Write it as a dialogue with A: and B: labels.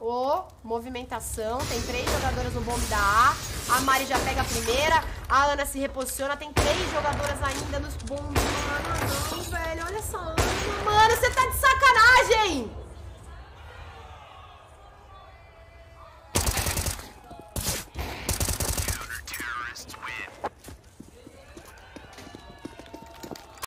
A: o movimentação. Tem três jogadoras no bombe da A. A Mari já pega a primeira. A Ana se reposiciona. Tem três jogadoras ainda nos bombes.